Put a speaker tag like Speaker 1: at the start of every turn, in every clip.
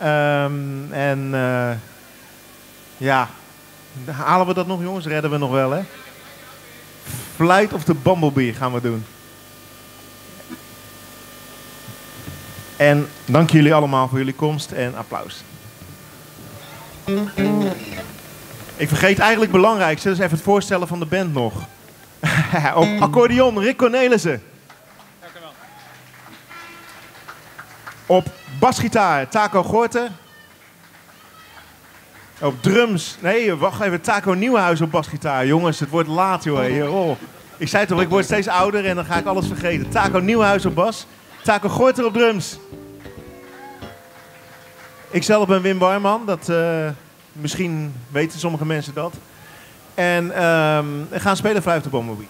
Speaker 1: Ehm, en eh, ja, halen we dat nog jongens? Redden we nog wel hè? Flight of the Bumblebee gaan we doen. En dank jullie allemaal voor jullie komst en applaus. Ik vergeet eigenlijk het belangrijkste, dus even het voorstellen van de band nog. Op accordeon Rick Cornelissen. Op basgitaar Taco Gorten. Op drums, nee, wacht even, Taco Nieuwhuis op basgitaar. Jongens, het wordt laat, joh. Oh. Ik zei toch, ik word steeds ouder en dan ga ik alles vergeten. Taco Nieuwhuis op bas. Taco Gorter op drums. Ikzelf ben Wim Warman, dat, eh, misschien weten sommige mensen dat. En ehm, we gaan spelen Vijfde Bumblebee.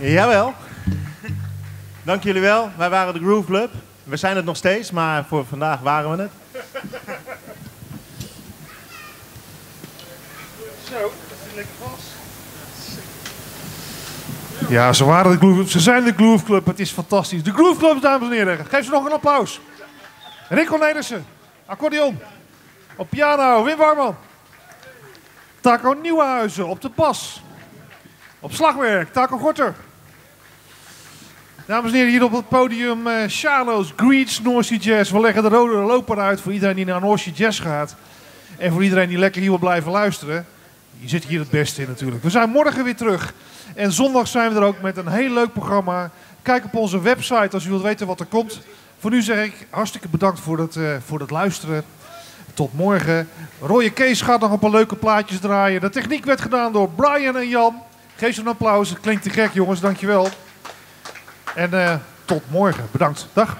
Speaker 1: Jawel. Dank jullie wel. Wij waren de Groove Club. We zijn het nog steeds, maar voor vandaag waren we het.
Speaker 2: Zo, dat zit lekker vast. Ja, ze, waren de Groove, ze zijn de Groove Club. Het is fantastisch. De Groove Club, dames en heren. Geef ze nog een applaus. Rick Cornelissen, accordeon. Op piano, Wim Warman. Taco Nieuwenhuizen op de bas. Op slagwerk, Taco Gorter. Dames en heren, hier op het podium uh, Charlo's Greets North Jazz. We leggen de rode loper uit voor iedereen die naar North Jazz gaat. En voor iedereen die lekker hier wil blijven luisteren. Je zit hier het beste in natuurlijk. We zijn morgen weer terug. En zondag zijn we er ook met een heel leuk programma. Kijk op onze website als u wilt weten wat er komt. Voor nu zeg ik hartstikke bedankt voor het, uh, voor het luisteren. Tot morgen. Roye Kees gaat nog een paar leuke plaatjes draaien. De techniek werd gedaan door Brian en Jan. Geef ze een applaus. Het klinkt te gek jongens, dankjewel. En uh, tot morgen. Bedankt. Dag.